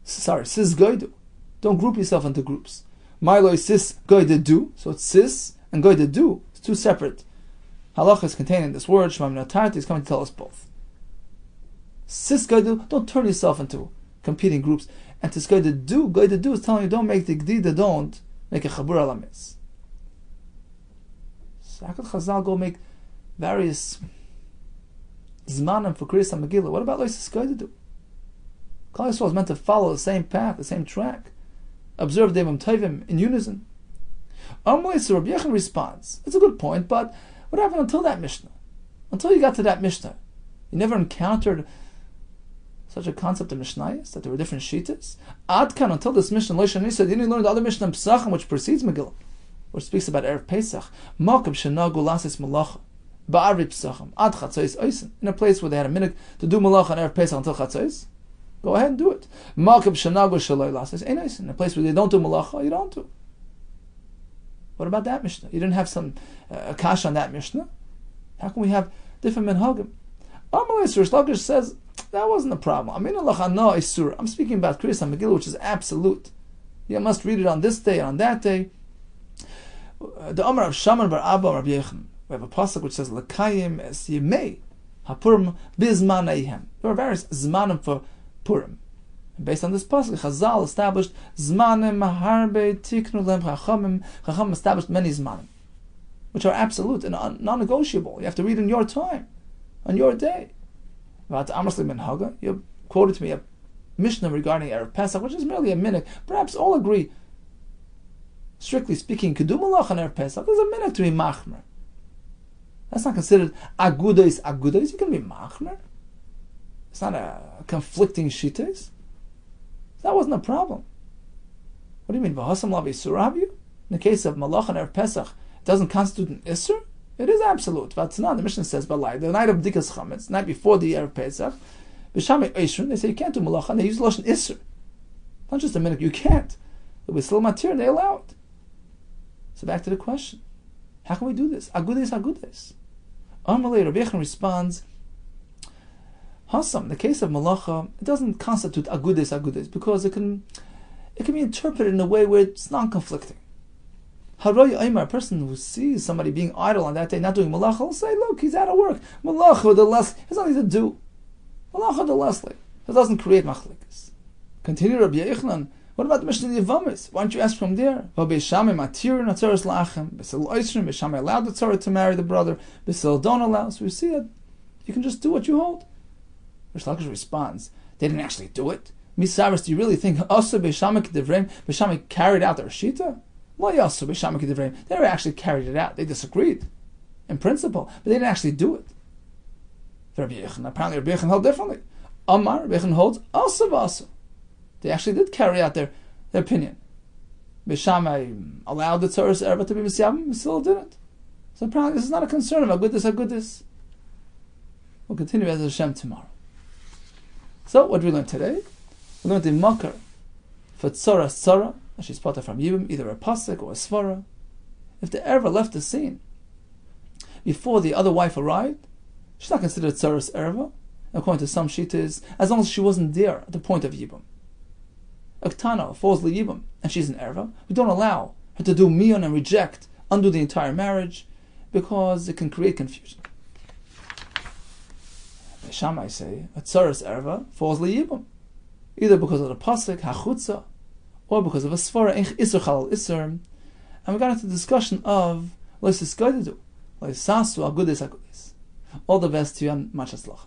Sorry, sis goidu. Don't group yourself into groups. My loy sis goy do. So it's sis and goy do. It's two separate Halacha is contained in this word, Shema Tarti is coming to tell us both. Sis Gaidu, don't turn yourself into competing groups. And to Gaidu do, Gaidu do is telling you don't make the Gdida, don't make a Chabur Alamis. So how could Chazal go make various Zmanim for Kriyas Megillah? What about Lois Gaidu? Klal Yisrael is meant to follow the same path, the same track. Observe Devim Tovim in unison. Amalei, Rabbi Yechon responds, it's a good point, but what happened until that Mishnah? Until you got to that Mishnah, you never encountered such a concept of Mishnayos, that there were different Shitas? Adkan, until this Mishnah, Loishan you didn't learn the other Mishnah Pesachim, which precedes Megillah, which speaks about Erev Pesach. Makab Shenagu Lasis Malacha. Ba'ari Pesachim. Ad Chatzais Oisen. In a place where they had a minute to do Malach on Erev Pesach until Chatzais. Go ahead and do it. Makab Shenagu Shalai Lasis In a place where they don't do Malacha, you don't do what about that Mishnah? You didn't have some uh, kash on that Mishnah. How can we have different minhagim? Amalei Sur Lakish says that wasn't the problem. Mean, Allah no isur. I'm speaking about Kriyas Megillah, which is absolute. You must read it on this day and on that day. The Amar of Shaman bar Abba Rabbi Yechon. We have a pasuk which says Lakayim es Yemei Hapurim Bizmaneihem. There are various zmanim for Purim. Based on this pasuk, Chazal established zmanim harbe tiknu lem chachamim. Chacham established many zmanim, which are absolute and non-negotiable. You have to read in your time, on your day. You quoted to me a Mishnah regarding Erev Pesach, which is merely a minute. Perhaps all agree strictly speaking, kedum malach on Erev Pesach is a minute to be machmer. That's not considered agudos agudos. You can be machmer. It's not a conflicting shitas. That wasn't a problem. What do you mean? V'hasam lavi surahavu? In the case of malach Erev Pesach, it doesn't constitute an isser. It is absolute. Vatzanan, the Mishnah says, Balai, the night of Dikas Chametz, the night before the Erev Pesach, B'shamei Eishrin, they say you can't do malacha, and they use Lashon Isser. Not just a minute, you can't. It was still matir, they allow it. So back to the question. How can we do this? Agudes, agudes. Amalei Rabbi responds, Hassam, the case of malacha, it doesn't constitute agudes, agudes, because it can, it can be interpreted in a way where it's non-conflicting. Haroy Aimar, a person who sees somebody being idle on that day, not doing malacha, will say, look, he's out of work. Malacha, the less, has nothing to do. Malacha, the lessly. It doesn't create machlikas. Continue Rabbi Yechon, what about the Mishnah Yevamis? Why don't you ask from there? Beishamim matir natzaris lachem. Beisil oisrim. Beishamim allowed the tzara to marry the brother. Beisil don't allow. So we see that you can just do what you hold. Rish Lakish responds, they didn't actually do it. Misaris, do you really think also Beishamim kedivreim? Beishamim carried out their shita? Well, yes, Beishamim kedivreim. They never actually carried it out. They disagreed in principle, but they didn't actually do it. Rabbi Yechon, apparently Rabbi Yechon held differently. Amar, Rabbi Yechon holds also vasa. They actually did carry out their, their opinion. Beis Shammai allowed the Tzoros Erba to be Misyabim, still didn't. So apparently this is not a concern about goodness or goodness. We'll continue as Hashem tomorrow. So what did we learn today? We learned the Makar for Tzora Tzora, and she's spotted from Yibim, either a Pasik or a Svara. If the Erva left the scene before the other wife arrived, she's not considered Tzoros Erva, according to some Shitas, as long as she wasn't there at the point of Yibim. Aktana falls liyibam, and she's an erva, we don't allow her to do mion and reject, undo the entire marriage, because it can create confusion. The Shammai say, a tsaras erva falls liyibam, either because of the pasuk, hachutza, or because of a svara, inch isur chalal isur, and we got into the discussion of, discuss it, let's sasu agudis agudis. All the best to you and much aslacha.